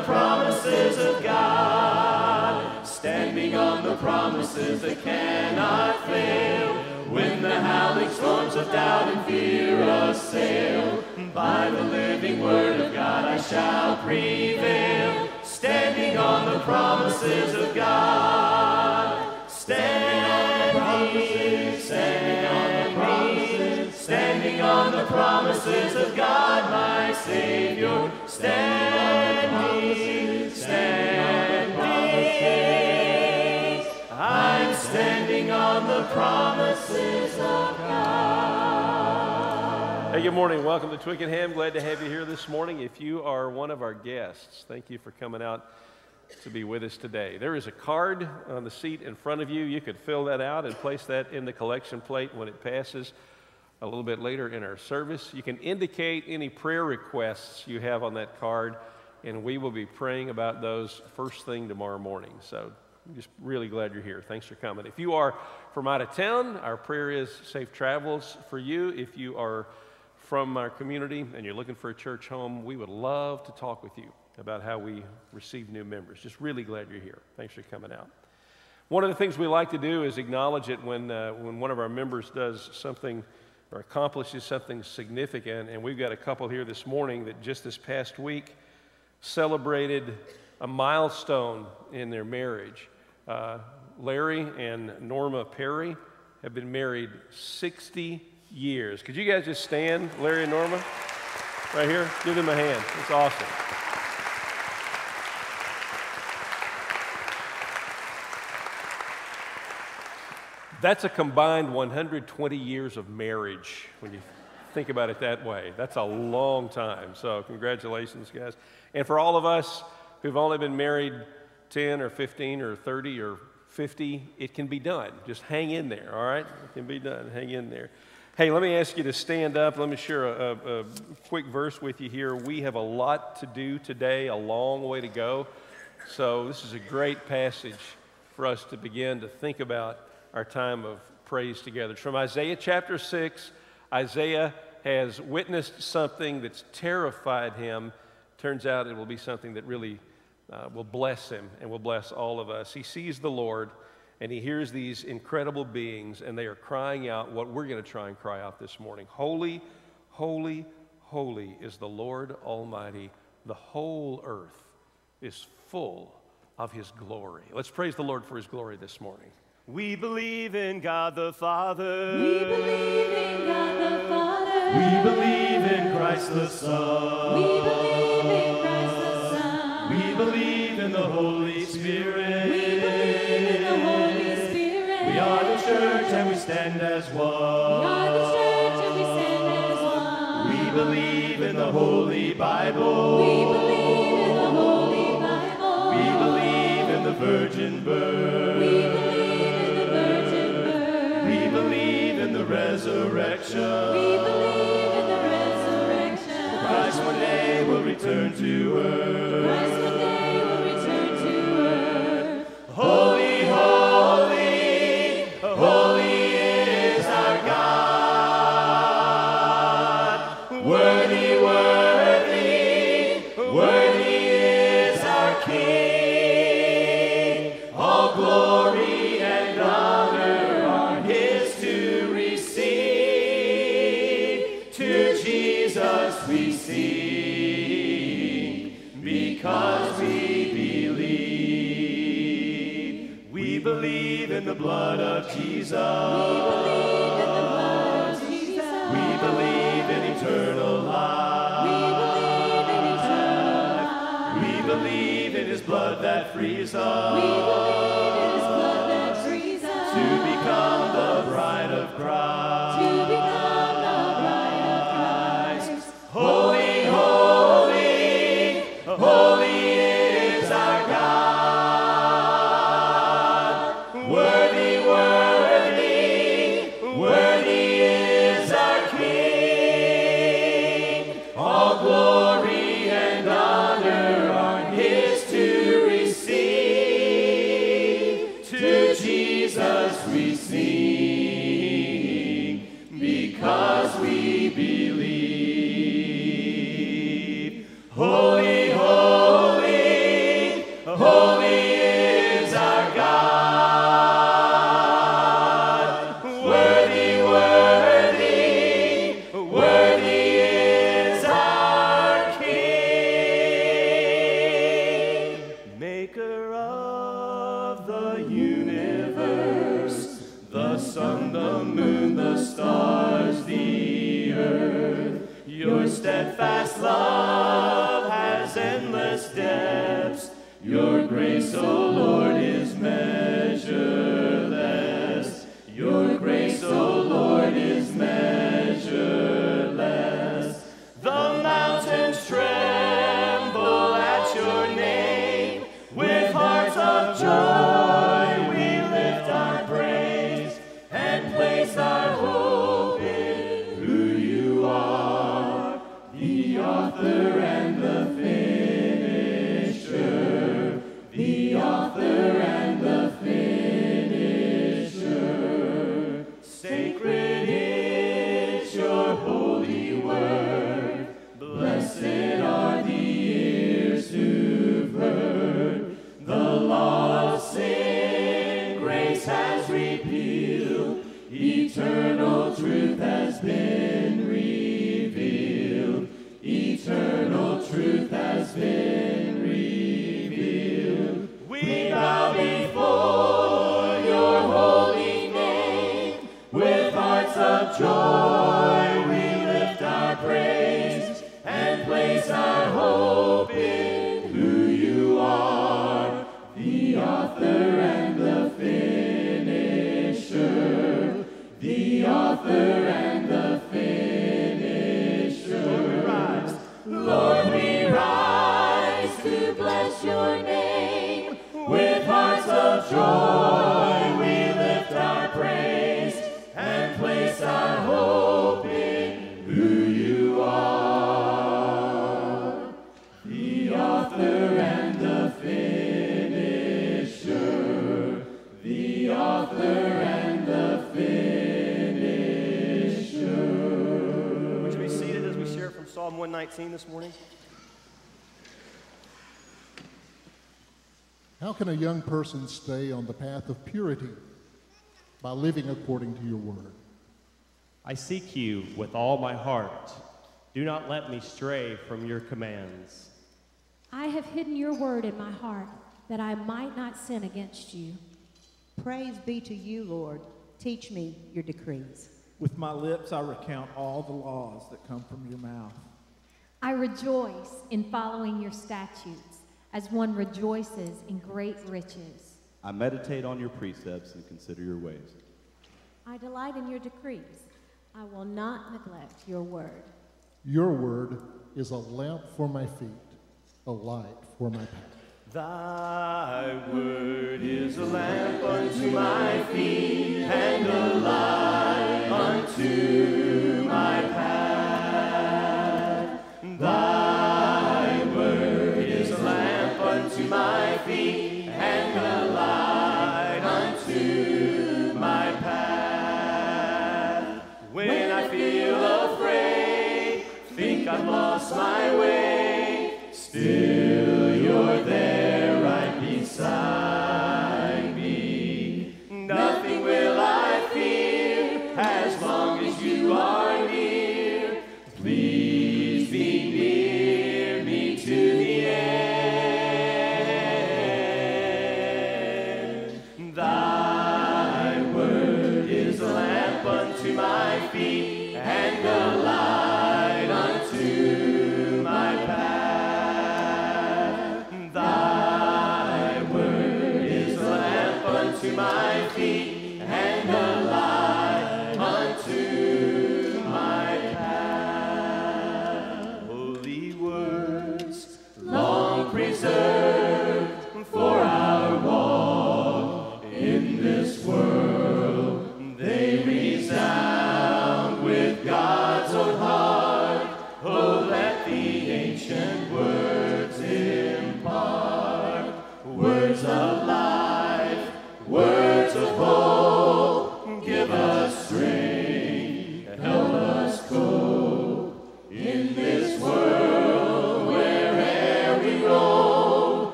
the promises of God. Standing on the promises that cannot fail. When the howling storms of doubt and fear assail, by the living word of God I shall prevail. Standing on the promises of God. Standing, standing on the promises, standing on the promises of God, my Savior. Standing, standing, I'm standing on the promises of God. Hey, good morning. Welcome to Twickenham. Glad to have you here this morning. If you are one of our guests, thank you for coming out to be with us today. There is a card on the seat in front of you. You could fill that out and place that in the collection plate when it passes a little bit later in our service. You can indicate any prayer requests you have on that card, and we will be praying about those first thing tomorrow morning. So I'm just really glad you're here. Thanks for coming. If you are from out of town, our prayer is safe travels for you. If you are from our community and you're looking for a church home, we would love to talk with you about how we receive new members. Just really glad you're here. Thanks for coming out. One of the things we like to do is acknowledge it when, uh, when one of our members does something or accomplishes something significant. And we've got a couple here this morning that just this past week celebrated a milestone in their marriage. Uh, Larry and Norma Perry have been married 60 years. Could you guys just stand, Larry and Norma? Right here? Give them a hand. It's awesome. That's a combined 120 years of marriage when you think about it that way. That's a long time. So, congratulations, guys. And for all of us who've only been married 10 or 15 or 30 or 50, it can be done. Just hang in there, all right? It can be done. Hang in there. Hey, let me ask you to stand up. Let me share a, a, a quick verse with you here. We have a lot to do today, a long way to go. So, this is a great passage for us to begin to think about our time of praise together. It's from Isaiah chapter 6. Isaiah has witnessed something that's terrified him. Turns out it will be something that really uh, will bless him and will bless all of us. He sees the Lord and he hears these incredible beings, and they are crying out what we're going to try and cry out this morning Holy, holy, holy is the Lord Almighty. The whole earth is full of his glory. Let's praise the Lord for his glory this morning. We believe in God the Father. We believe in God the Father. We believe in Christ the Son. We believe in Christ the Son. We believe in the Holy Spirit. We believe in the Holy Spirit. We are the church and we stand as one. We are the church and we stand as one. We believe in the Holy Bible. We believe in the Holy virgin birth. We believe in the virgin birth. We believe in the resurrection. We believe in the resurrection. Christ one day will return to earth. Christ frees us 13 this morning? How can a young person stay on the path of purity? By living according to your word. I seek you with all my heart. Do not let me stray from your commands. I have hidden your word in my heart that I might not sin against you. Praise be to you, Lord. Teach me your decrees. With my lips, I recount all the laws that come from your mouth. I rejoice in following your statutes as one rejoices in great riches. I meditate on your precepts and consider your ways. I delight in your decrees. I will not neglect your word. Your word is a lamp for my feet, a light for my path. Thy word is a lamp unto my feet and a light unto my path. my way.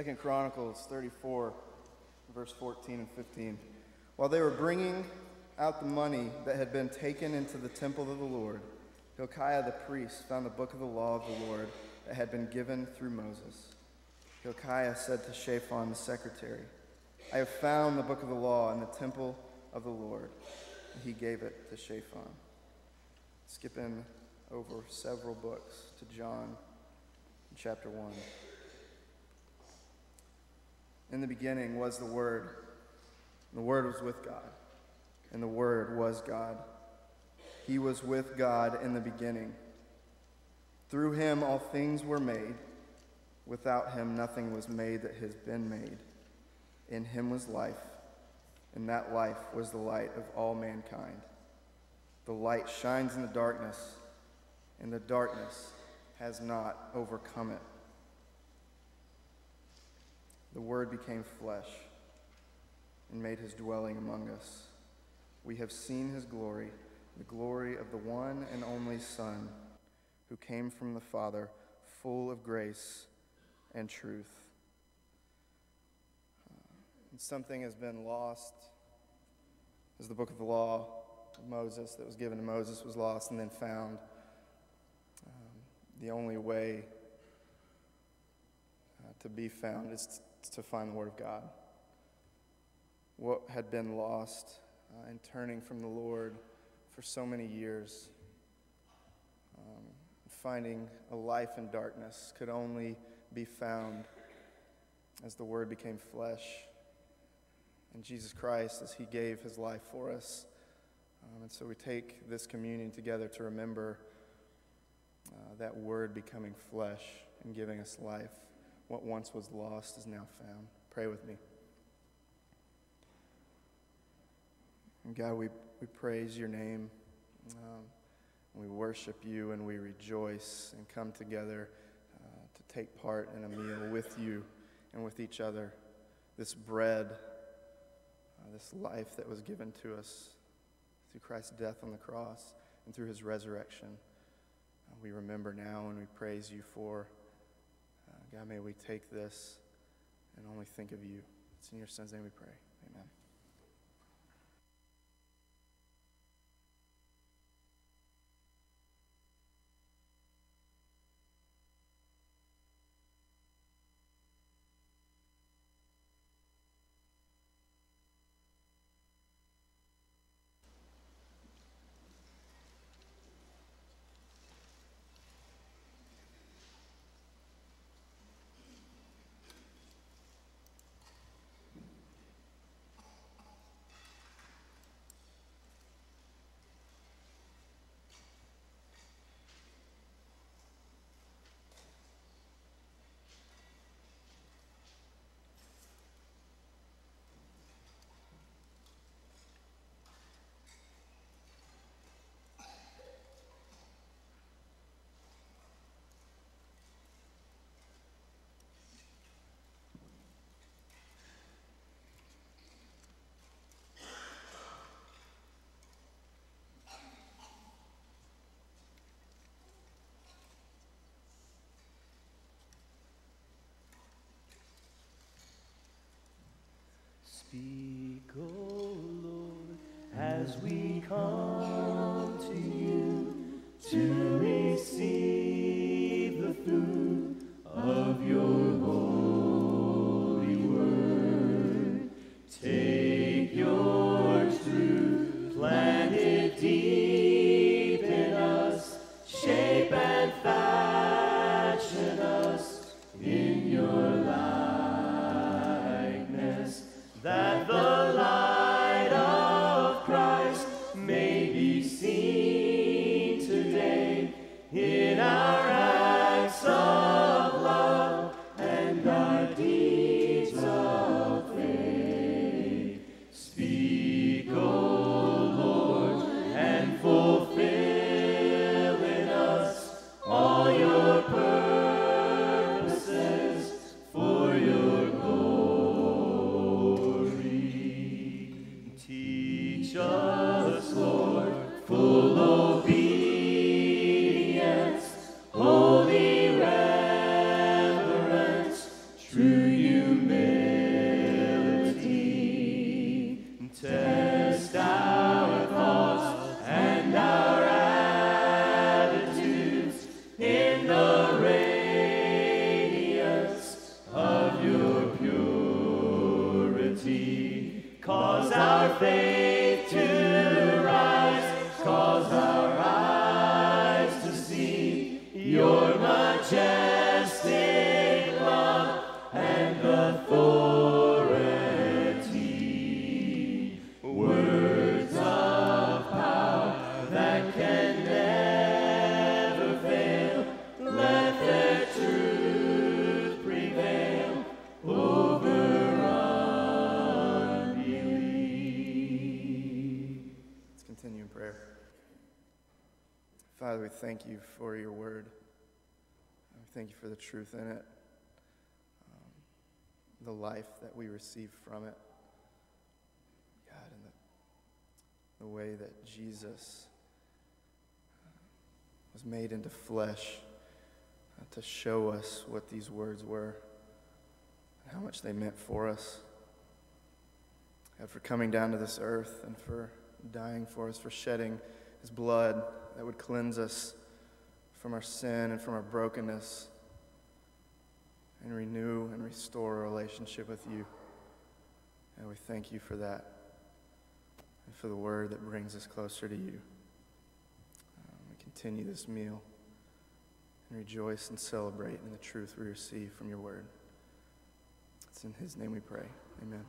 Second Chronicles 34, verse 14 and 15. While they were bringing out the money that had been taken into the temple of the Lord, Hilkiah the priest found the book of the law of the Lord that had been given through Moses. Hilkiah said to Shaphan the secretary, I have found the book of the law in the temple of the Lord. And he gave it to Shaphan. Skipping over several books to John chapter 1. In the beginning was the Word. The Word was with God, and the Word was God. He was with God in the beginning. Through him all things were made. Without him nothing was made that has been made. In him was life, and that life was the light of all mankind. The light shines in the darkness, and the darkness has not overcome it. The Word became flesh and made his dwelling among us. We have seen his glory, the glory of the one and only Son, who came from the Father, full of grace and truth. And something has been lost as the book of the law of Moses that was given to Moses was lost and then found. Um, the only way uh, to be found is to find the Word of God. What had been lost uh, in turning from the Lord for so many years, um, finding a life in darkness, could only be found as the Word became flesh. And Jesus Christ, as He gave His life for us. Um, and so we take this communion together to remember uh, that Word becoming flesh and giving us life. What once was lost is now found. Pray with me. And God, we, we praise your name. Um, we worship you and we rejoice and come together uh, to take part in a meal with you and with each other. This bread, uh, this life that was given to us through Christ's death on the cross and through his resurrection. Uh, we remember now and we praise you for. God, may we take this and only think of you. It's in your son's name we pray. Amen. Speak, O Lord, as we come to you to receive thank you for your word. Thank you for the truth in it, um, the life that we receive from it. God, and the, the way that Jesus uh, was made into flesh uh, to show us what these words were and how much they meant for us. God, for coming down to this earth and for dying for us, for shedding his blood that would cleanse us from our sin and from our brokenness and renew and restore a relationship with you. And we thank you for that and for the word that brings us closer to you. Um, we continue this meal and rejoice and celebrate in the truth we receive from your word. It's in his name we pray. Amen.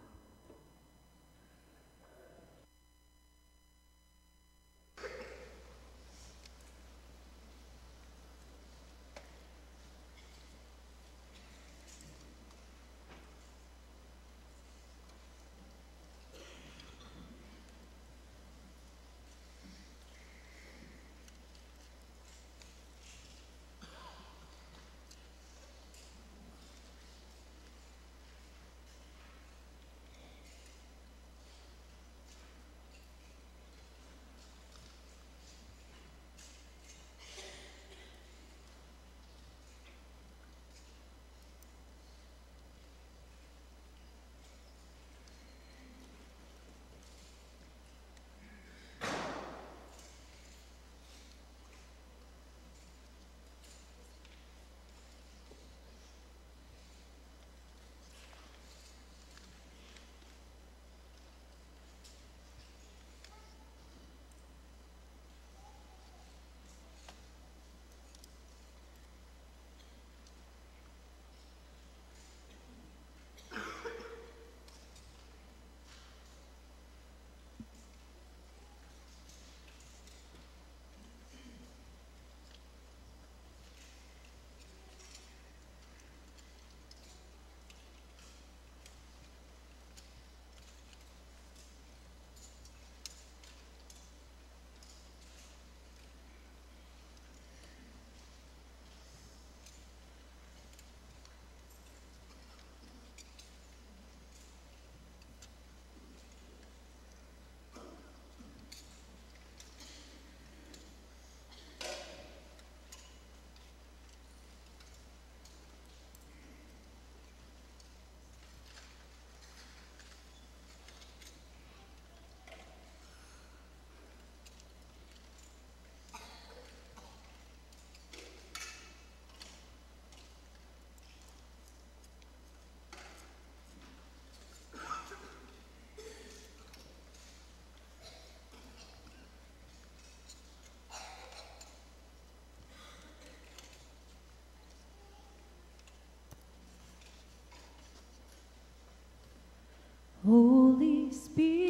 Holy Spirit,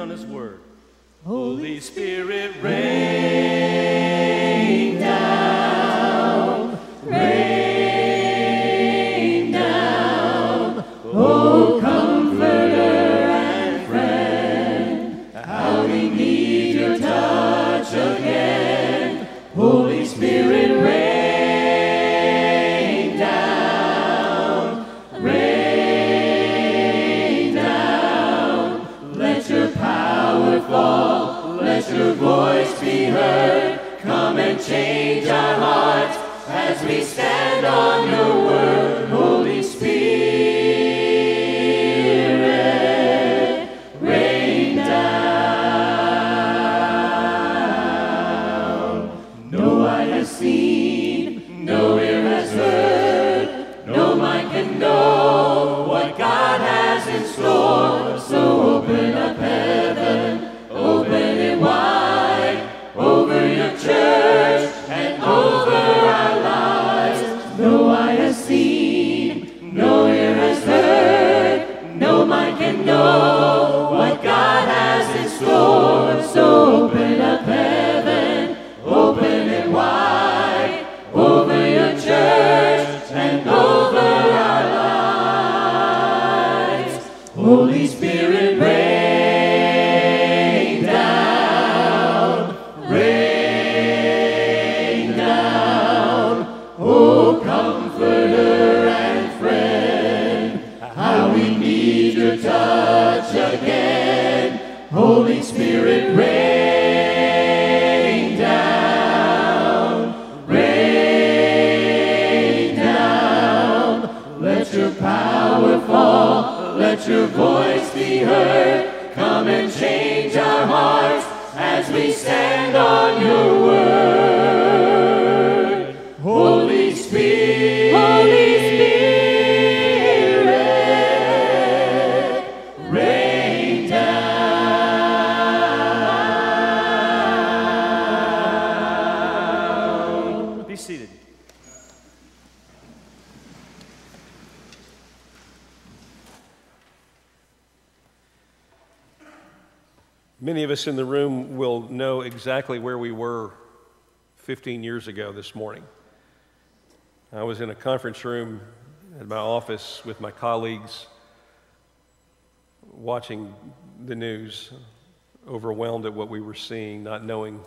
on His word. As we stand on the word. Exactly where we were 15 years ago this morning. I was in a conference room at my office with my colleagues, watching the news, overwhelmed at what we were seeing, not knowing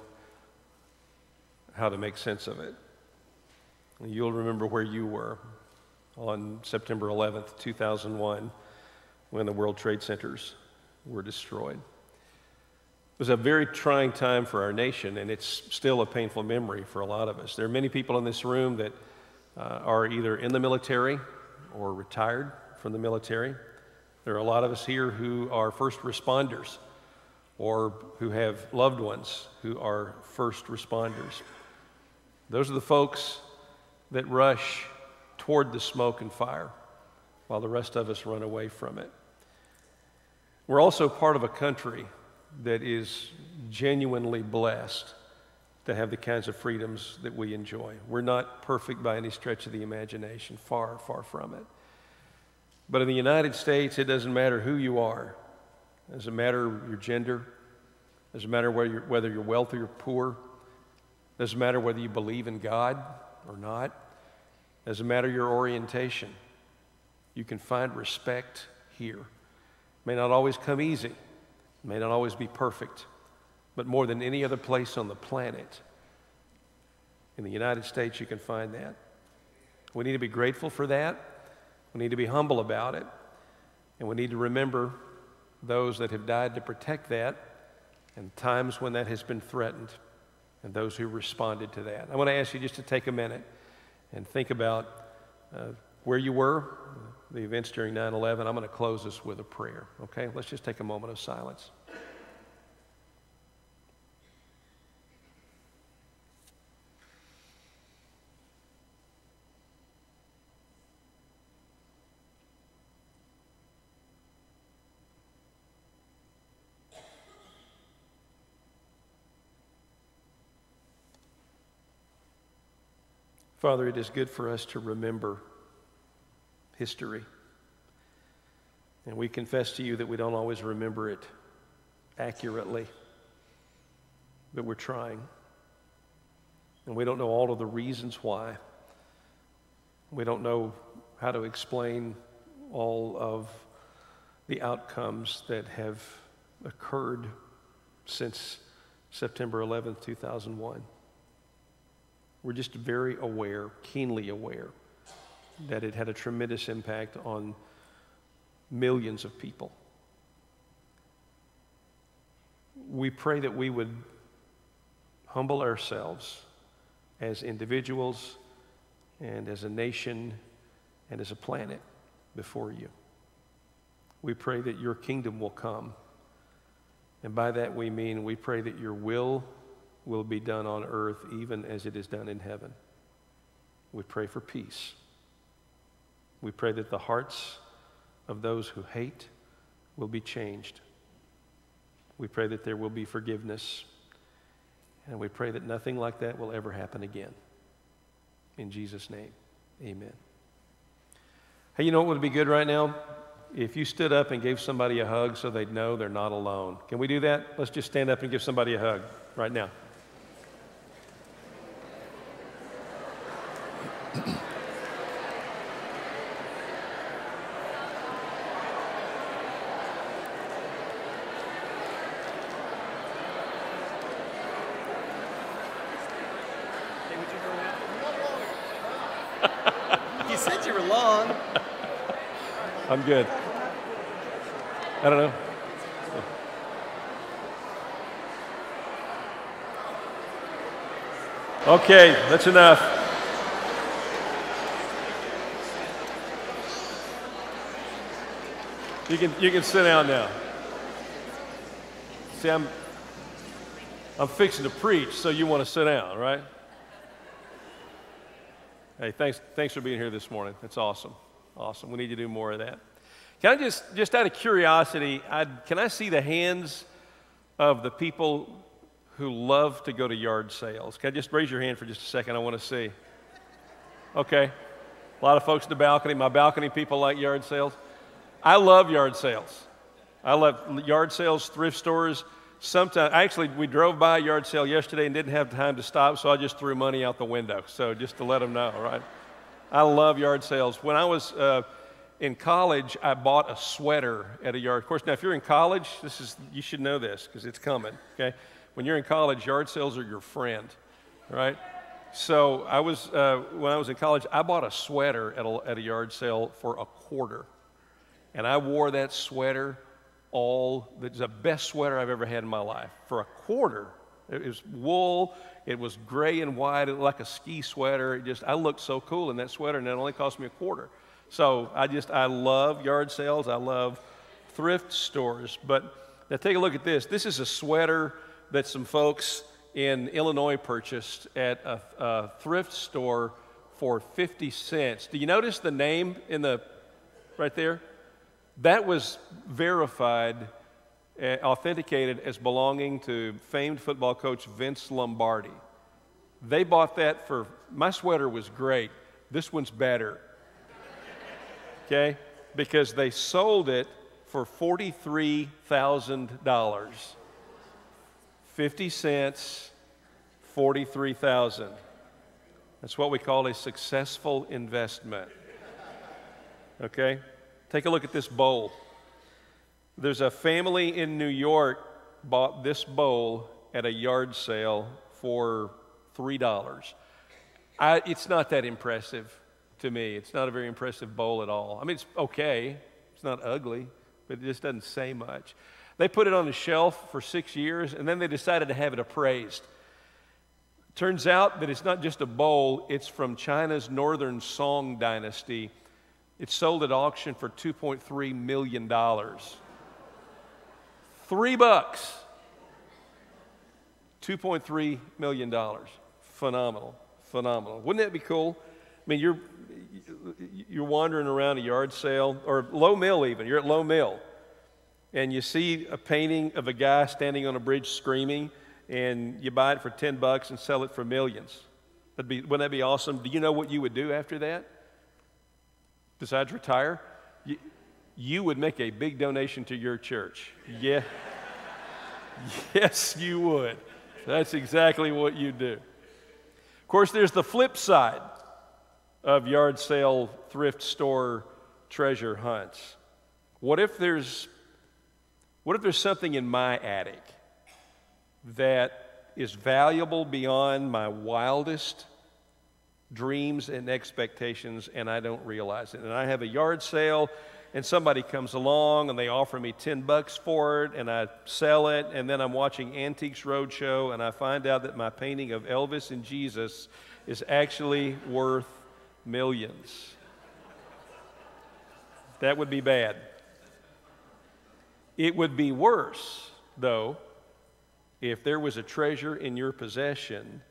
how to make sense of it. You'll remember where you were on September 11th, 2001, when the World Trade Centers were destroyed. It was a very trying time for our nation, and it's still a painful memory for a lot of us. There are many people in this room that uh, are either in the military or retired from the military. There are a lot of us here who are first responders or who have loved ones who are first responders. Those are the folks that rush toward the smoke and fire while the rest of us run away from it. We're also part of a country that is genuinely blessed to have the kinds of freedoms that we enjoy. We're not perfect by any stretch of the imagination, far, far from it. But in the United States, it doesn't matter who you are. It doesn't matter your gender. It doesn't matter whether you're, whether you're wealthy or poor. It doesn't matter whether you believe in God or not. it Doesn't matter your orientation, you can find respect here. It May not always come easy, may not always be perfect, but more than any other place on the planet, in the United States, you can find that. We need to be grateful for that. We need to be humble about it. And we need to remember those that have died to protect that and times when that has been threatened and those who responded to that. I want to ask you just to take a minute and think about uh, where you were, the events during 9 11. I'm going to close this with a prayer, okay? Let's just take a moment of silence. Father, it is good for us to remember history. And we confess to you that we don't always remember it accurately, but we're trying. And we don't know all of the reasons why. We don't know how to explain all of the outcomes that have occurred since September 11, 2001. We're just very aware, keenly aware, that it had a tremendous impact on millions of people. We pray that we would humble ourselves as individuals and as a nation and as a planet before you. We pray that your kingdom will come. And by that we mean we pray that your will will be done on earth even as it is done in heaven. We pray for peace. We pray that the hearts of those who hate will be changed. We pray that there will be forgiveness. And we pray that nothing like that will ever happen again. In Jesus' name, amen. Hey, you know what would be good right now? If you stood up and gave somebody a hug so they'd know they're not alone. Can we do that? Let's just stand up and give somebody a hug right now. you said you were long. I'm good. I don't know. Okay, that's enough. You can, you can sit down now. See, I'm, I'm fixing to preach, so you want to sit down, right? Hey, thanks, thanks for being here this morning. That's awesome. Awesome. We need to do more of that. Can I just, just out of curiosity, I'd, can I see the hands of the people who love to go to yard sales? Can I just raise your hand for just a second? I want to see. Okay. A lot of folks in the balcony. My balcony people like yard sales. I love yard sales. I love yard sales, thrift stores. Sometimes, actually, we drove by a yard sale yesterday and didn't have time to stop, so I just threw money out the window. So just to let them know, right? I love yard sales. When I was uh, in college, I bought a sweater at a yard. Of course, now if you're in college, this is you should know this because it's coming. Okay, when you're in college, yard sales are your friend, right? So I was uh, when I was in college, I bought a sweater at a, at a yard sale for a quarter, and I wore that sweater all. It's the best sweater I've ever had in my life for a quarter. It was wool. It was gray and white, like a ski sweater. It just I looked so cool in that sweater, and it only cost me a quarter. So I just I love yard sales. I love thrift stores. But now take a look at this. This is a sweater that some folks in Illinois purchased at a, a thrift store for 50 cents. Do you notice the name in the right there? That was verified, Uh, authenticated as belonging to famed football coach Vince Lombardi. They bought that for, my sweater was great. This one's better. Okay? Because they sold it for $43,000. 50 cents, 43,000. That's what we call a successful investment. Okay? Take a look at this bowl. There's a family in New York bought this bowl at a yard sale for $3. I, it's not that impressive to me. It's not a very impressive bowl at all. I mean, it's okay, it's not ugly, but it just doesn't say much. They put it on a shelf for six years and then they decided to have it appraised. Turns out that it's not just a bowl, it's from China's northern Song dynasty. It's sold at auction for $2.3 million. Three bucks. $2.3 million. Phenomenal. Phenomenal. Wouldn't that be cool? I mean, you're, you're wandering around a yard sale, or Lowe Mill even. You're at Lowe Mill, and you see a painting of a guy standing on a bridge screaming, and you buy it for 10 bucks and sell it for millions. That'd be, wouldn't that be awesome? Do you know what you would do after that? Besides retire? You, would make a big donation to your church. Yeah. yes, you would. That's exactly what you do. Of course, there's the flip side of yard sale, thrift store treasure hunts. What if there's what if there's something in my attic that is valuable beyond my wildest dreams and expectations and I don't realize it? And I have a yard sale and somebody comes along and they offer me 10 bucks for it and I sell it and then I'm watching Antiques Roadshow and I find out that my painting of Elvis and Jesus is actually worth millions. That would be bad. It would be worse, though, if there was a treasure in your possession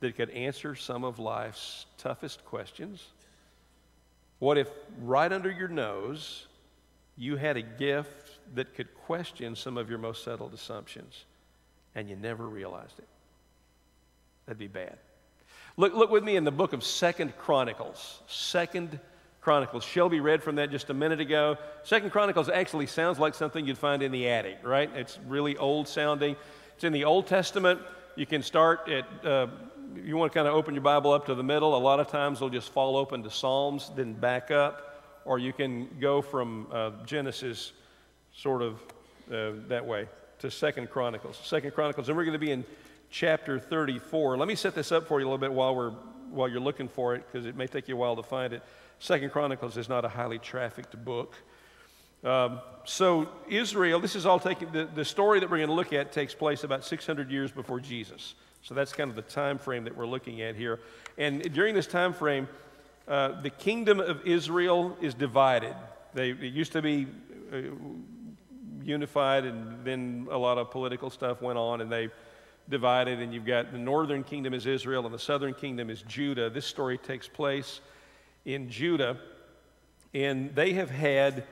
that could answer some of life's toughest questions what if right under your nose you had a gift that could question some of your most settled assumptions and you never realized it? That'd be bad. Look, look with me in the book of Second Chronicles. Second Chronicles. Shelby read from that just a minute ago. Second Chronicles actually sounds like something you'd find in the attic, right? It's really old sounding. It's in the Old Testament. You can start at uh, you want to kind of open your Bible up to the middle, a lot of times they'll just fall open to Psalms, then back up, or you can go from uh, Genesis sort of uh, that way to Second Chronicles. Second Chronicles, and we're going to be in chapter 34. Let me set this up for you a little bit while we're while you're looking for it, because it may take you a while to find it. Second Chronicles is not a highly trafficked book. Um, so Israel, this is all taking the, the story that we're going to look at takes place about 600 years before Jesus. So that's kind of the time frame that we're looking at here. And during this time frame, uh, the kingdom of Israel is divided. They, used to be uh, unified, and then a lot of political stuff went on, and they divided. And you've got the northern kingdom is Israel, and the southern kingdom is Judah. This story takes place in Judah, and they have had,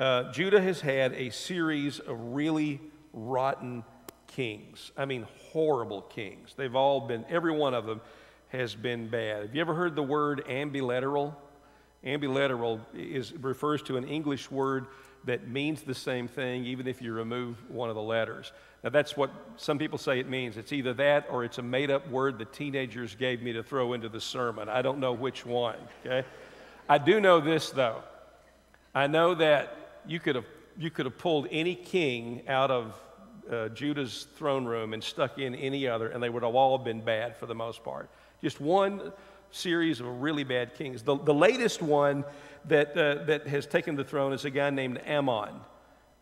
uh, Judah has had a series of really rotten kings. I mean, horrible kings. They've all been, every one of them has been bad. Have you ever heard the word ambilateral? Ambilateral is, refers to an English word that means the same thing, even if you remove one of the letters. Now, that's what some people say it means. It's either that or it's a made up word the teenagers gave me to throw into the sermon. I don't know which one, okay? I do know this, though. I know that you could have, you could have pulled any king out of uh, Judah's throne room and stuck in any other, and they would have all been bad for the most part. Just one series of really bad kings. The, the latest one that, uh, that has taken the throne is a guy named Amon.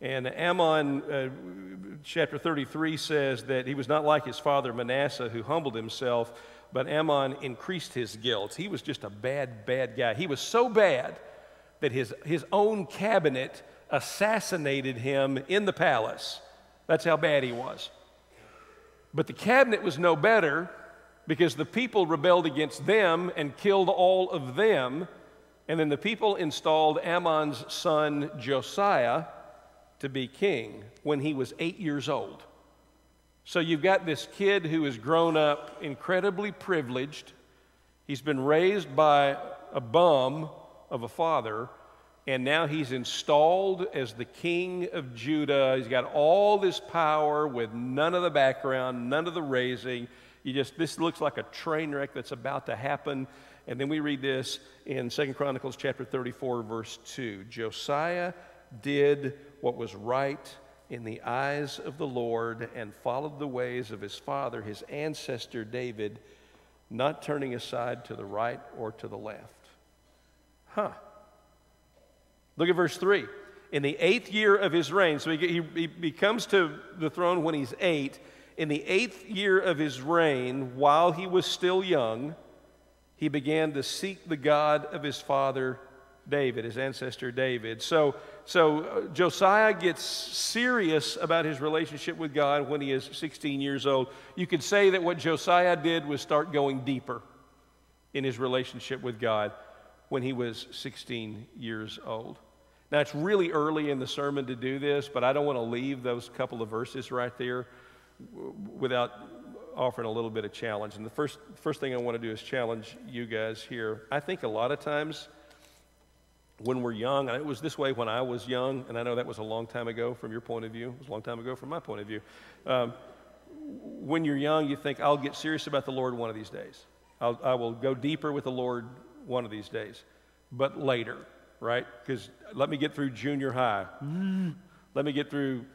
And Amon, uh, chapter 33 says that he was not like his father Manasseh, who humbled himself, but Amon increased his guilt. He was just a bad, bad guy. He was so bad that his, his own cabinet assassinated him in the palace. That's how bad he was. But the cabinet was no better because the people rebelled against them and killed all of them. And then the people installed Amon's son Josiah to be king when he was eight years old. So you've got this kid who has grown up incredibly privileged. He's been raised by a bum of a father and now he's installed as the king of Judah. He's got all this power with none of the background, none of the raising. you just, this looks like a train wreck that's about to happen. And then we read this in Second Chronicles chapter 34, verse 2. Josiah did what was right in the eyes of the Lord and followed the ways of his father, his ancestor David, not turning aside to the right or to the left. Huh. Look at verse 3. In the eighth year of his reign, so he, he, he comes to the throne when he's eight. In the eighth year of his reign, while he was still young, he began to seek the God of his father David, his ancestor David. So, so uh, Josiah gets serious about his relationship with God when he is 16 years old. You could say that what Josiah did was start going deeper in his relationship with God when he was 16 years old. Now, it's really early in the sermon to do this, but I don't want to leave those couple of verses right there without offering a little bit of challenge. And the first, first thing I want to do is challenge you guys here. I think a lot of times when we're young, and it was this way when I was young, and I know that was a long time ago from your point of view, it was a long time ago from my point of view. Um, when you're young, you think, I'll get serious about the Lord one of these days. I'll, I will go deeper with the Lord one of these days. But later, right? Because let me get through junior high. Let me get through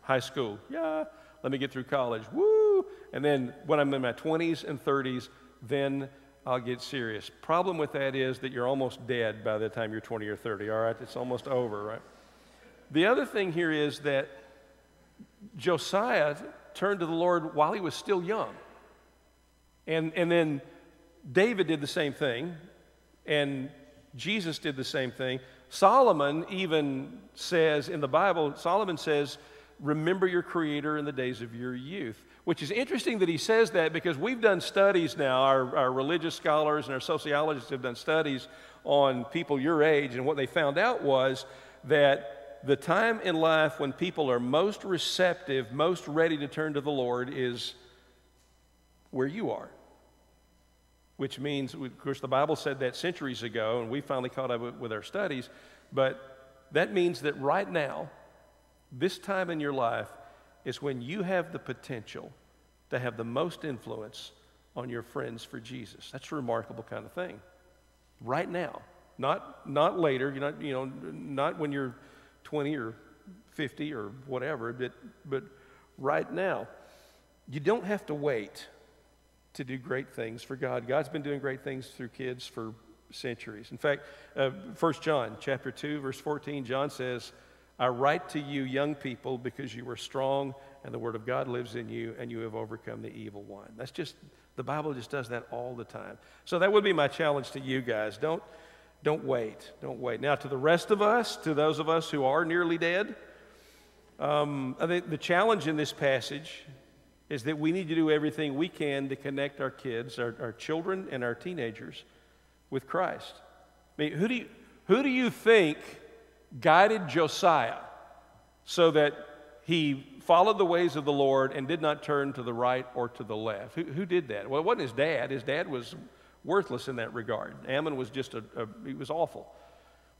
high school. Yeah. Let me get through college. Woo! And then when I'm in my 20s and 30s, then I'll get serious. Problem with that is that you're almost dead by the time you're 20 or 30, all right? It's almost over, right? The other thing here is that Josiah turned to the Lord while he was still young. And, and then David did the same thing, and Jesus did the same thing. Solomon even says in the Bible, Solomon says, Remember your Creator in the days of your youth which is interesting that he says that because we've done studies now, our, our religious scholars and our sociologists have done studies on people your age, and what they found out was that the time in life when people are most receptive, most ready to turn to the Lord is where you are. Which means, of course, the Bible said that centuries ago, and we finally caught up with our studies, but that means that right now, this time in your life, is when you have the potential to have the most influence on your friends for Jesus. That's a remarkable kind of thing. Right now, not, not later, you're not, you know, not when you're 20 or 50 or whatever, but, but right now. You don't have to wait to do great things for God. God's been doing great things through kids for centuries. In fact, uh, 1 John chapter 2, verse 14, John says, I write to you, young people, because you are strong and the Word of God lives in you and you have overcome the evil one. That's just, the Bible just does that all the time. So that would be my challenge to you guys. Don't, don't wait. Don't wait. Now, to the rest of us, to those of us who are nearly dead, um, I think the challenge in this passage is that we need to do everything we can to connect our kids, our, our children, and our teenagers with Christ. I mean, who do you, who do you think guided Josiah so that he followed the ways of the Lord and did not turn to the right or to the left. Who, who did that? Well, it wasn't his dad. His dad was worthless in that regard. Amon was just a, a he was awful.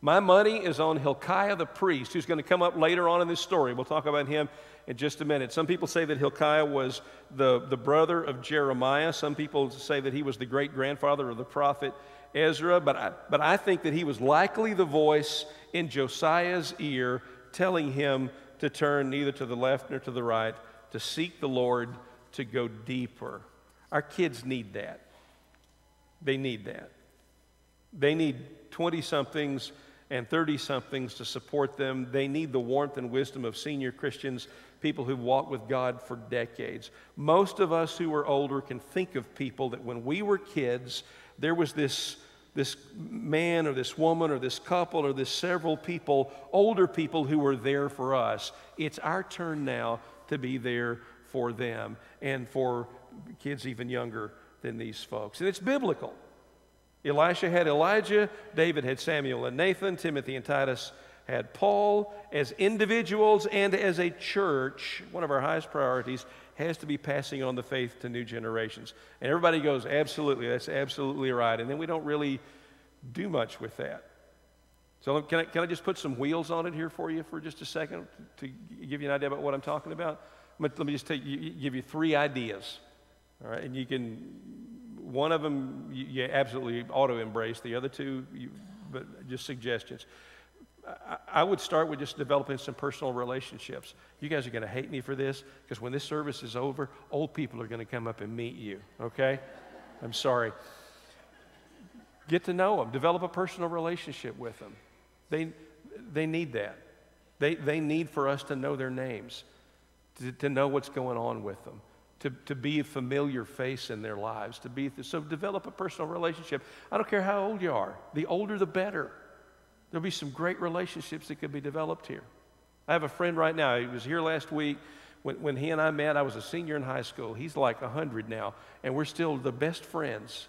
My money is on Hilkiah the priest, who's going to come up later on in this story. We'll talk about him in just a minute. Some people say that Hilkiah was the, the brother of Jeremiah. Some people say that he was the great grandfather of the prophet Ezra. But I, but I think that he was likely the voice in Josiah's ear telling him to turn neither to the left nor to the right, to seek the Lord, to go deeper. Our kids need that. They need that. They need 20 somethings and 30 somethings to support them. They need the warmth and wisdom of senior Christians, people who've walked with God for decades. Most of us who are older can think of people that when we were kids, there was this this man or this woman or this couple or this several people, older people who were there for us. It's our turn now to be there for them and for kids even younger than these folks. And it's biblical. Elisha had Elijah, David had Samuel and Nathan, Timothy and Titus had Paul. As individuals and as a church, one of our highest priorities has to be passing on the faith to new generations. And everybody goes, absolutely, that's absolutely right. And then we don't really do much with that. So, can I, can I just put some wheels on it here for you for just a second to give you an idea about what I'm talking about? Let me just take, give you three ideas. All right, and you can, one of them you, absolutely ought to embrace. The other two, you, but just suggestions. I, I would start with just developing some personal relationships. You guys are going to hate me for this because when this service is over, old people are going to come up and meet you. Okay, I'm sorry. Get to know them. Develop a personal relationship with them. They, they need that. They, they need for us to know their names, to, to know what's going on with them, to, to be a familiar face in their lives, to be, so develop a personal relationship. I don't care how old you are. The older, the better. There'll be some great relationships that could be developed here. I have a friend right now. He was here last week. When, when he and I met, I was a senior in high school. He's like 100 now, and we're still the best friends.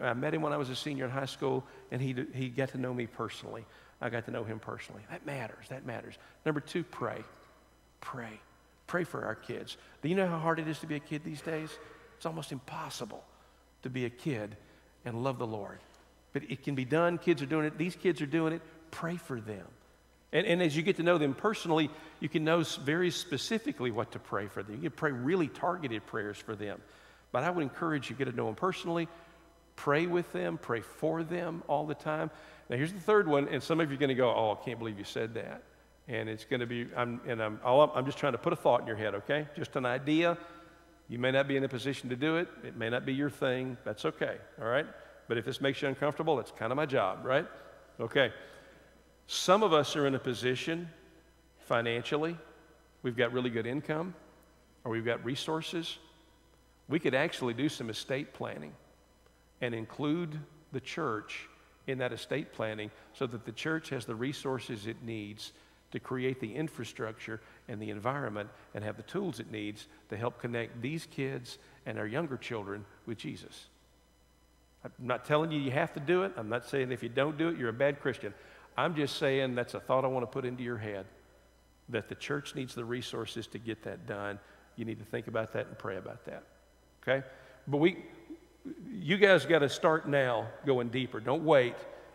I met him when I was a senior in high school, and he, he got to know me personally. I got to know him personally. That matters. That matters. Number two, pray. Pray. Pray for our kids. Do you know how hard it is to be a kid these days? It's almost impossible to be a kid and love the Lord. But it can be done. Kids are doing it. These kids are doing it. Pray for them. And, and as you get to know them personally, you can know very specifically what to pray for them. You can pray really targeted prayers for them. But I would encourage you to get to know them personally, Pray with them, pray for them all the time. Now, here's the third one, and some of you are going to go, Oh, I can't believe you said that. And it's going to be, I'm, and I'm, all, I'm just trying to put a thought in your head, okay? Just an idea. You may not be in a position to do it, it may not be your thing. That's okay, all right? But if this makes you uncomfortable, that's kind of my job, right? Okay. Some of us are in a position financially, we've got really good income, or we've got resources. We could actually do some estate planning and include the church in that estate planning so that the church has the resources it needs to create the infrastructure and the environment and have the tools it needs to help connect these kids and our younger children with Jesus. I'm not telling you you have to do it. I'm not saying if you don't do it, you're a bad Christian. I'm just saying that's a thought I want to put into your head that the church needs the resources to get that done. You need to think about that and pray about that. Okay? But we, you guys got to start now going deeper. Don't wait,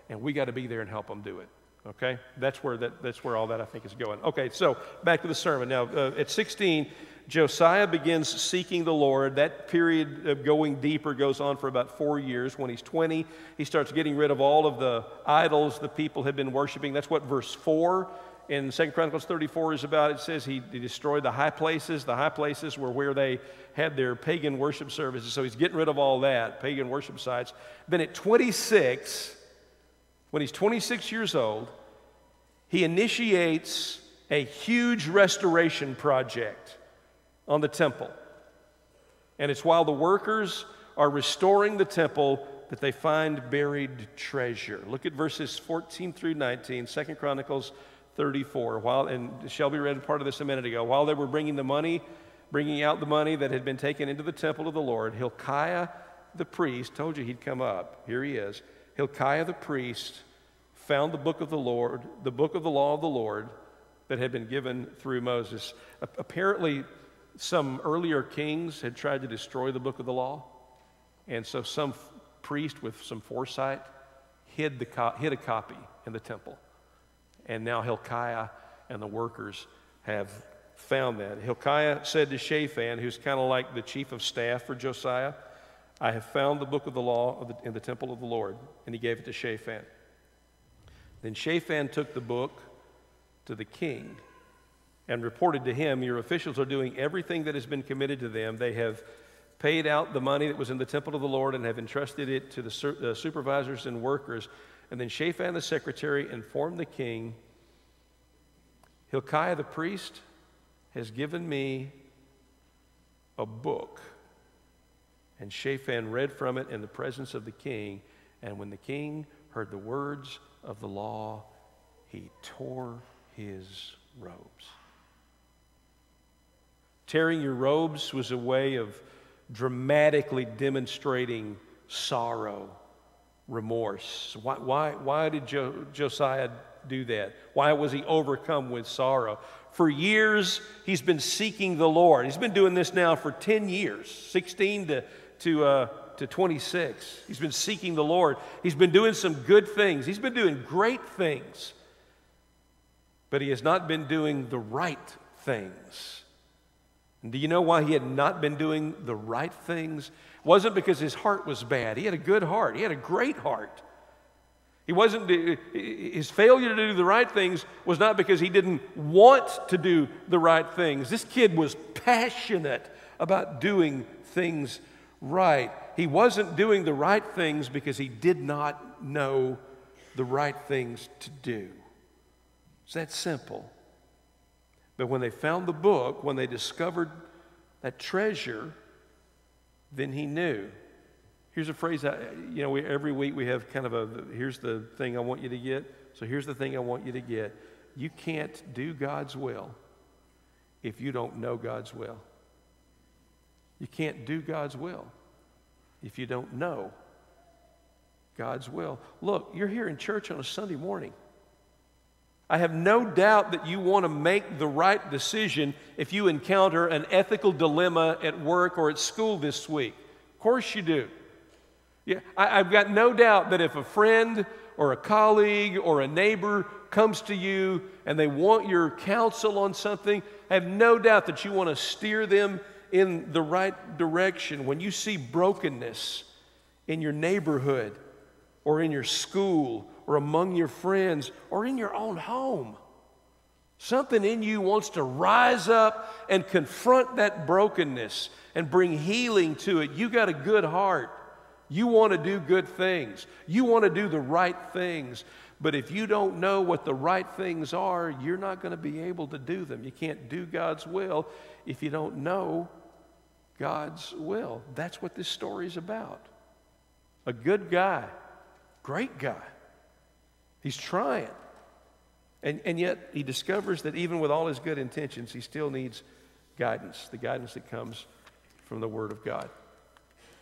and we got to be there and help them do it. Okay, that's where that, that's where all that I think is going. Okay, so back to the sermon. Now, uh, at 16, Josiah begins seeking the Lord. That period of going deeper goes on for about four years. When he's 20, he starts getting rid of all of the idols the people had been worshiping. That's what verse 4 in Second Chronicles 34 is about. It says he, he destroyed the high places. The high places were where they had their pagan worship services. So he's getting rid of all that, pagan worship sites. Then at 26, when he's 26 years old, he initiates a huge restoration project on the temple. And it's while the workers are restoring the temple that they find buried treasure. Look at verses 14 through 19, Second Chronicles 34. While, and Shelby read part of this a minute ago. While they were bringing the money, bringing out the money that had been taken into the temple of the Lord, Hilkiah the priest, told you he'd come up. Here he is. Hilkiah the priest found the book of the Lord, the book of the law of the Lord that had been given through Moses. Apparently, some earlier kings had tried to destroy the book of the law. And so some priest with some foresight hid, the hid a copy in the temple. And now Hilkiah and the workers have found that. Hilkiah said to Shaphan, who's kind of like the chief of staff for Josiah, I have found the book of the law of the, in the temple of the Lord. And he gave it to Shaphan. Then Shaphan took the book to the king and reported to him, Your officials are doing everything that has been committed to them. They have paid out the money that was in the temple of the Lord and have entrusted it to the uh, supervisors and workers and then Shaphan the secretary informed the king Hilkiah the priest has given me a book. And Shaphan read from it in the presence of the king. And when the king heard the words of the law, he tore his robes. Tearing your robes was a way of dramatically demonstrating sorrow remorse. Why, why, why did jo- Josiah do that? Why was he overcome with sorrow? For years, he's been seeking the Lord. He's been doing this now for 10 years, 16 to, to, uh, to 26. He's been seeking the Lord. He's been doing some good things, he's been doing great things, but he has not been doing the right things. And do you know why he had not been doing the right things? It wasn't because his heart was bad. He had a good heart, he had a great heart. He wasn't, his failure to do the right things was not because he didn't want to do the right things. This kid was passionate about doing things right. He wasn't doing the right things because he did not know the right things to do. It's that simple. But when they found the book, when they discovered that treasure, then he knew. Here's a phrase, I, you know, we, every week we have kind of a here's the thing I want you to get. So here's the thing I want you to get. You can't do God's will if you don't know God's will. You can't do God's will if you don't know God's will. Look, you're here in church on a Sunday morning. I have no doubt that you want to make the right decision if you encounter an ethical dilemma at work or at school this week. Of course you do. Yeah, I, have got no doubt that if a friend or a colleague or a neighbor comes to you and they want your counsel on something, I have no doubt that you want to steer them in the right direction. When you see brokenness in your neighborhood or in your school or among your friends or in your own home. Something in you wants to rise up and confront that brokenness and bring healing to it. You got a good heart. You want to do good things. You want to do the right things. But if you don't know what the right things are, you're not going to be able to do them. You can't do God's will if you don't know God's will. That's what this story is about. A good guy, great guy, He's trying. And, and yet he discovers that even with all his good intentions, he still needs guidance, the guidance that comes from the Word of God.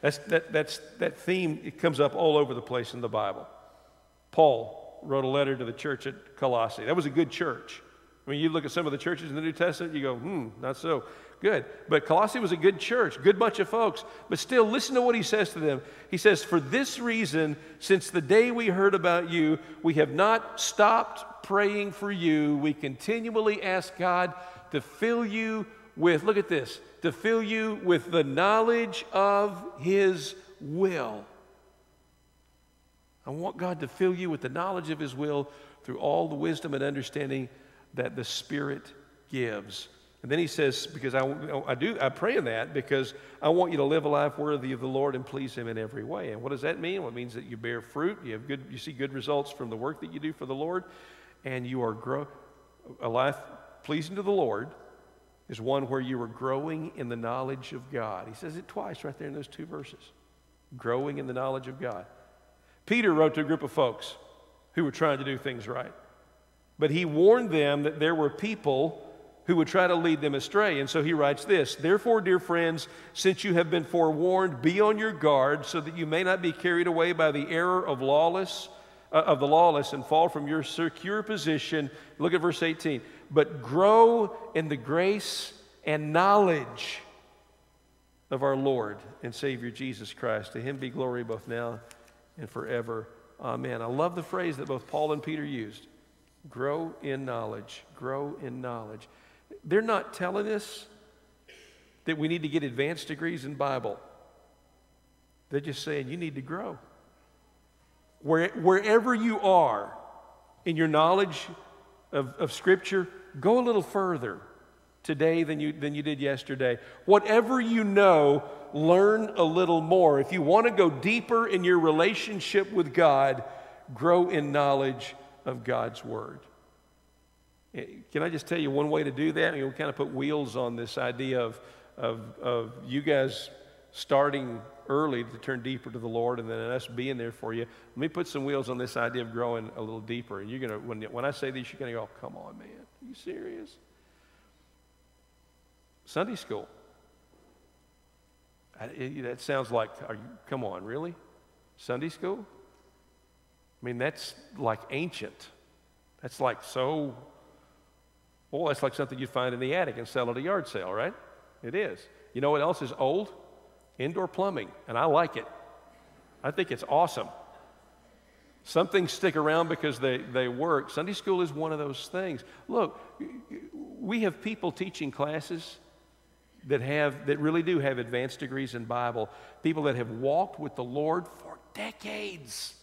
That's, that, that's, that theme it comes up all over the place in the Bible. Paul wrote a letter to the church at Colossae. That was a good church. I mean, you look at some of the churches in the New Testament, you go, hmm, not so good. But Colossae was a good church, good bunch of folks. But still, listen to what he says to them. He says, For this reason, since the day we heard about you, we have not stopped praying for you. We continually ask God to fill you with, look at this, to fill you with the knowledge of his will. I want God to fill you with the knowledge of his will through all the wisdom and understanding that the Spirit gives. And then he says, because I, I do, I pray in that because I want you to live a life worthy of the Lord and please Him in every way. And what does that mean? Well, it means that you bear fruit, you have good, you see good results from the work that you do for the Lord, and you are grow a life pleasing to the Lord is one where you are growing in the knowledge of God. He says it twice right there in those two verses. Growing in the knowledge of God. Peter wrote to a group of folks who were trying to do things right. But he warned them that there were people who would try to lead them astray. And so he writes this Therefore, dear friends, since you have been forewarned, be on your guard so that you may not be carried away by the error of lawless. Uh, of the lawless and fall from your secure position. Look at verse 18. But grow in the grace and knowledge of our Lord and Savior Jesus Christ. To him be glory both now and forever. Amen. I love the phrase that both Paul and Peter used grow in knowledge. Grow in knowledge. They're not telling us that we need to get advanced degrees in Bible. They're just saying you need to grow. Where, wherever you are in your knowledge of, of Scripture, go a little further today than you, than you did yesterday. Whatever you know, learn a little more. If you want to go deeper in your relationship with God, grow in knowledge of God's Word. Eh, can I just tell you one way to do that? I mean, we kind of put wheels on this idea of, of, of you guys starting early to turn deeper to the Lord and then us being there for you. Let me put some wheels on this idea of growing a little deeper. And you're going to, when, when I say this, you're going to go, oh, come on, man. Are you serious? Sunday school. It, that sounds like, you, come on, really? Sunday school? I mean, that's like ancient. That's like so well, that's like something you'd find in the attic and sell at a yard sale, right? It is. You know what else is old? Indoor plumbing, and I like it. I think it's awesome. Some things stick around because they, they work. Sunday school is one of those things. Look, we have people teaching classes that have that really do have advanced degrees in Bible, people that have walked with the Lord for decades.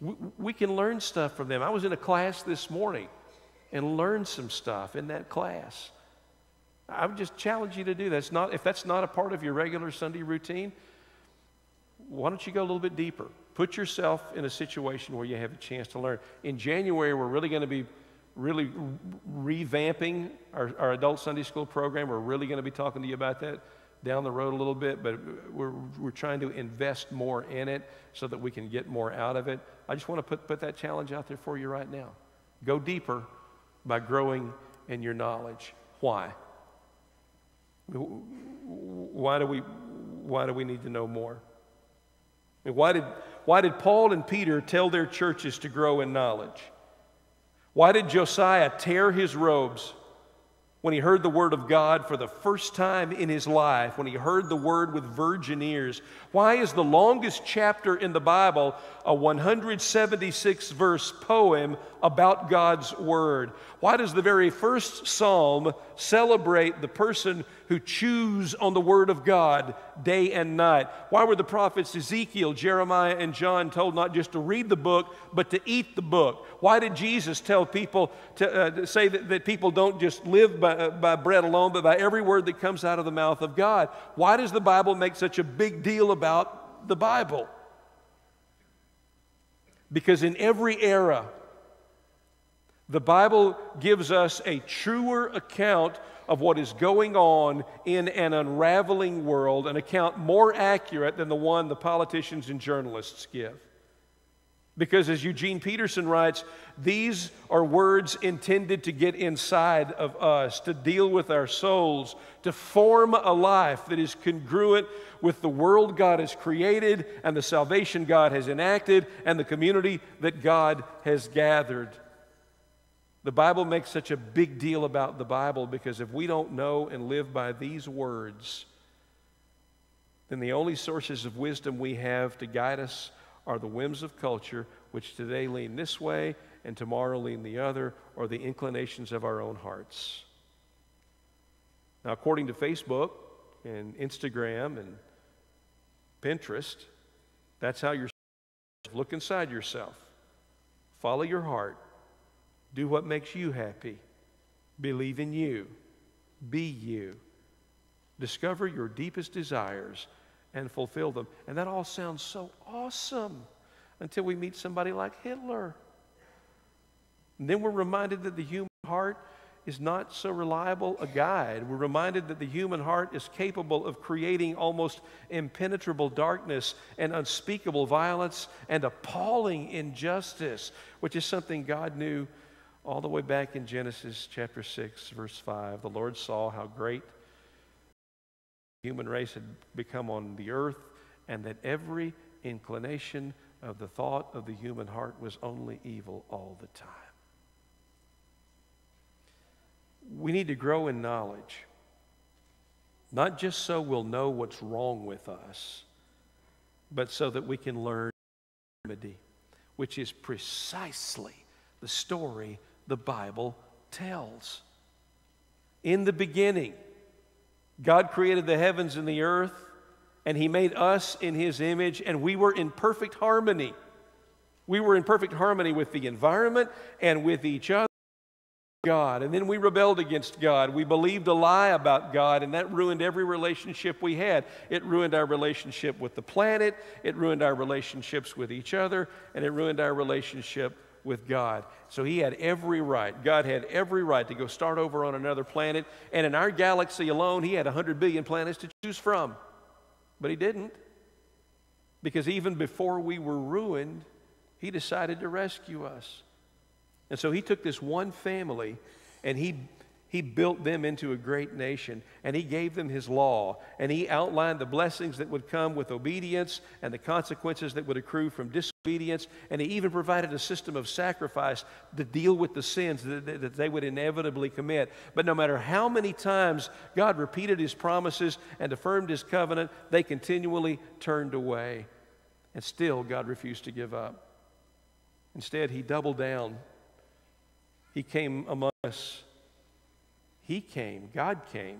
We, we can learn stuff from them. I was in a class this morning and learned some stuff in that class. I would just challenge you to do that. Not, if that's not a part of your regular Sunday routine, why don't you go a little bit deeper? Put yourself in a situation where you have a chance to learn. In January, we're really going to be really revamping our, our adult Sunday school program. We're really going to be talking to you about that down the road a little bit, but we're, we're trying to invest more in it so that we can get more out of it. I just want to put, put that challenge out there for you right now. Go deeper by growing in your knowledge. Why? Why do we, why do we need to know more? why, did, why did Paul and Peter tell their churches to grow in knowledge? Why did Josiah tear his robes when he heard the word of God for the first time in his life, when he heard the word with virgin ears? Why is the longest chapter in the Bible a 176 verse poem about God's word? Why does the very first psalm celebrate the person who chews on the word of God day and night? Why were the prophets Ezekiel, Jeremiah, and John told not just to read the book, but to eat the book? Why did Jesus tell people to, uh, to say that, that people don't just live by, uh, by bread alone, but by every word that comes out of the mouth of God? Why does the Bible make such a big deal about the Bible? Because in every era, the Bible gives us a truer account of what is going on in an unraveling world, an account more accurate than the one the politicians and journalists give. Because as Eugene Peterson writes, these are words intended to get inside of us, to deal with our souls, to form a life that is congruent with the world God has created and the salvation God has enacted and the community that God has gathered. The Bible makes such a big deal about the Bible because if we don't know and live by these words, then the only sources of wisdom we have to guide us are the whims of culture, which today lean this way and tomorrow lean the other, or the inclinations of our own hearts. Now, according to Facebook and Instagram and Pinterest, that's how you're look inside yourself. Follow your heart do what makes you happy. Believe in you. Be you. Discover your deepest desires and fulfill them. And that all sounds so awesome until we meet somebody like Hitler. And then we're reminded that the human heart is not so reliable a guide. We're reminded that the human heart is capable of creating almost impenetrable darkness and unspeakable violence and appalling injustice, which is something God knew all the way back in Genesis chapter 6, verse 5, the Lord saw how great human race had become on the earth, and that every inclination of the thought of the human heart was only evil all the time. We need to grow in knowledge, not just so we'll know what's wrong with us, but so that we can learn remedy, which is precisely the story the Bible tells. In the beginning, God created the heavens and the earth, and He made us in His image, and we were in perfect harmony. We were in perfect harmony with the environment and with each other. God. And then we rebelled against God. We believed a lie about God, and that ruined every relationship we had. It ruined our relationship with the planet, it ruined our relationships with each other, and it ruined our relationship with God. So he had every right, God had every right to go start over on another planet. And in our galaxy alone, he had 100 billion planets to choose from. But he didn't. Because even before we were ruined, he decided to rescue us. And so he took this one family and he he built them into a great nation, and He gave them His law, and He outlined the blessings that would come with obedience and the consequences that would accrue from disobedience, and He even provided a system of sacrifice to deal with the sins that, that, they would inevitably commit. But no matter how many times God repeated His promises and affirmed His covenant, they continually turned away. And still, God refused to give up. Instead, He doubled down. He came among us he came, God came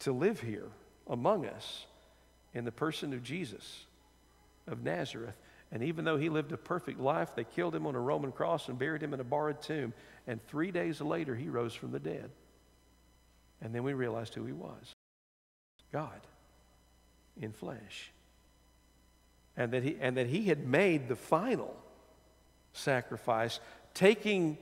to live here among us in the person of Jesus of Nazareth. And even though he lived a perfect life, they killed him on a Roman cross and buried him in a borrowed tomb. And three days later, he rose from the dead. And then we realized who he was God in flesh. And that he, and that he had made the final sacrifice, taking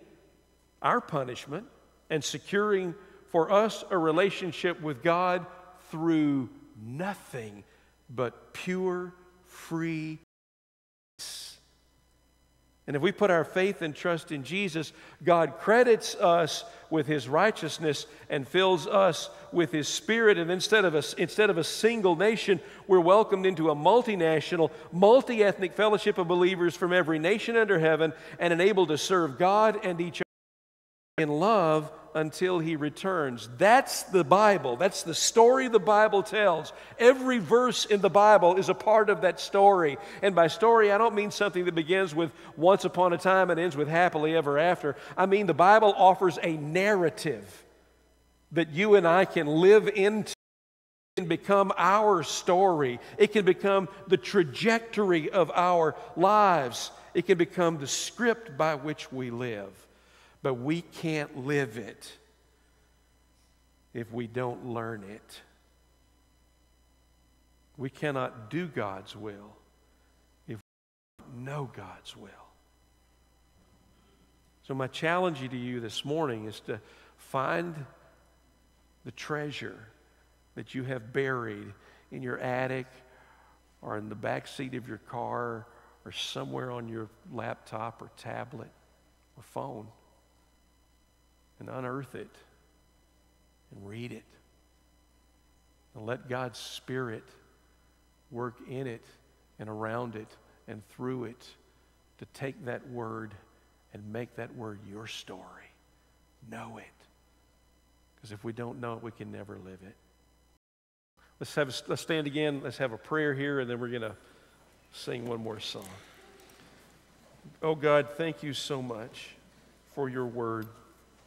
our punishment and securing for us a relationship with God through nothing but pure, free grace. and if we put our faith and trust in Jesus, God credits us with his righteousness and fills us with his spirit. And instead of a, instead of a single nation, we're welcomed into a multinational, multi ethnic fellowship of believers from every nation under heaven and enabled to serve God and each other in love until he returns. That's the Bible. That's the story the Bible tells. Every verse in the Bible is a part of that story. And by story, I don't mean something that begins with once upon a time and ends with happily ever after. I mean the Bible offers a narrative that you and I can live into. Can become our story. It can become the trajectory of our lives. It can become the script by which we live but we can't live it if we don't learn it. We cannot do God's will if we don't know God's will. So, my challenge to you this morning is to find the treasure that you have buried in your attic or in the back seat of your car or somewhere on your laptop or tablet or phone and unearth it and read it. And let God's Spirit work in it and around it and through it to take that word and make that word your story. Know it. Because if we don't know it, we can never live it. Let's, have, let's stand again. Let's have a prayer here, and then we're going to sing one more song. Oh God, thank you so much for your word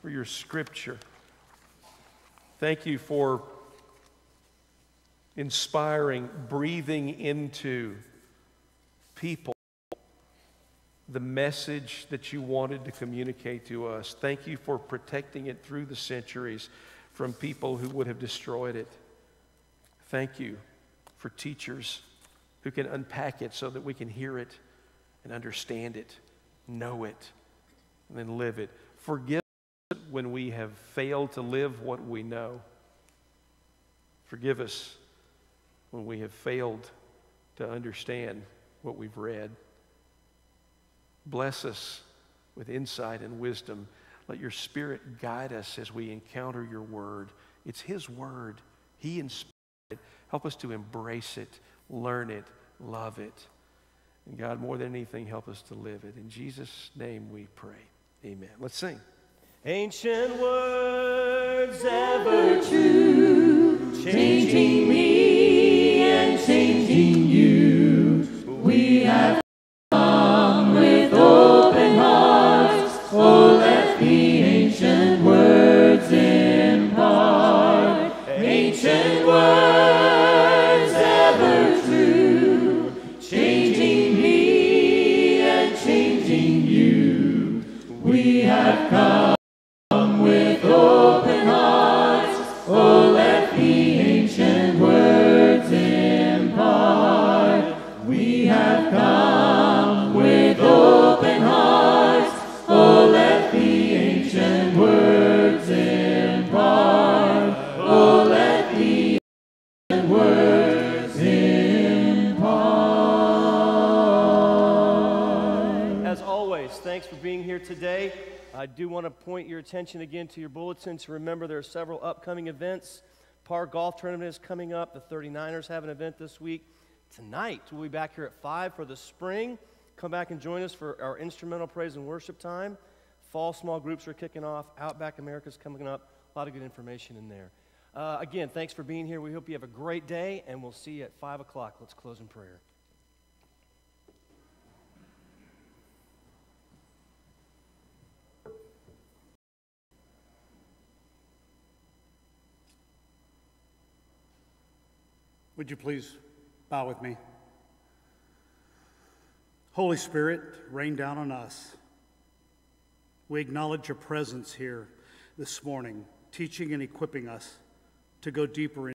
for your scripture. Thank you for inspiring, breathing into people the message that you wanted to communicate to us. Thank you for protecting it through the centuries from people who would have destroyed it. Thank you for teachers who can unpack it so that we can hear it and understand it, know it, and then live it. Forgive when we have failed to live what we know. Forgive us when we have failed to understand what we've read. Bless us with insight and wisdom. Let your Spirit guide us as we encounter your word. It's His word, He inspired it. Help us to embrace it, learn it, love it. And God, more than anything, help us to live it. In Jesus' name we pray. Amen. Let's sing. Ancient words ever true, changing me and changing attention again to your bulletins. Remember, there are several upcoming events. Par Golf Tournament is coming up. The 39ers have an event this week. Tonight, we'll be back here at 5 for the spring. Come back and join us for our instrumental praise and worship time. Fall small groups are kicking off. Outback America's coming up. A lot of good information in there. Uh, again, thanks for being here. We hope you have a great day, and we'll see you at 5 o'clock. Let's close in prayer. Would you please bow with me? Holy Spirit, rain down on us. We acknowledge your presence here this morning, teaching and equipping us to go deeper in.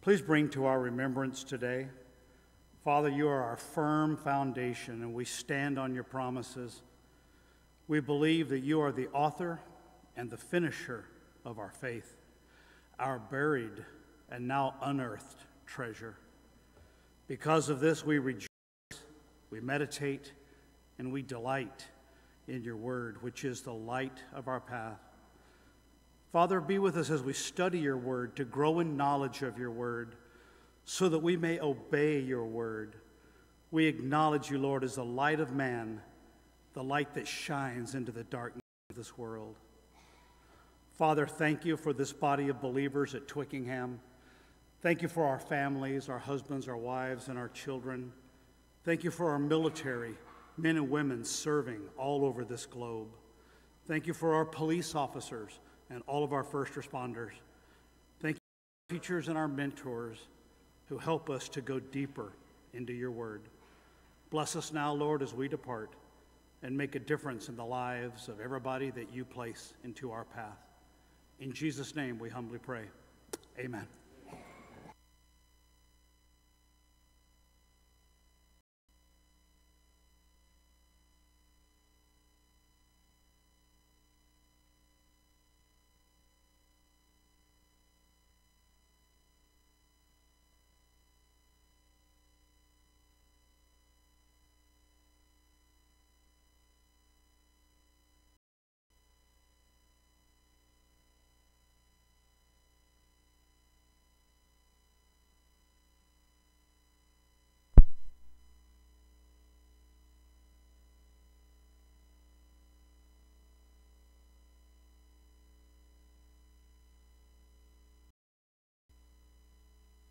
Please bring to our remembrance today, Father, you are our firm foundation, and we stand on your promises. We believe that you are the author and the finisher of our faith, our buried and now unearthed treasure. Because of this, we rejoice, we meditate, and we delight in your word, which is the light of our path. Father, be with us as we study your word to grow in knowledge of your word so that we may obey your word. We acknowledge you, Lord, as the light of man, the light that shines into the darkness of this world. Father, thank you for this body of believers at Twickenham. Thank you for our families, our husbands, our wives, and our children. Thank you for our military, men and women serving all over this globe. Thank you for our police officers and all of our first responders. Thank you for our teachers and our mentors who help us to go deeper into your word. Bless us now, Lord, as we depart and make a difference in the lives of everybody that you place into our path. In Jesus' name we humbly pray. Amen.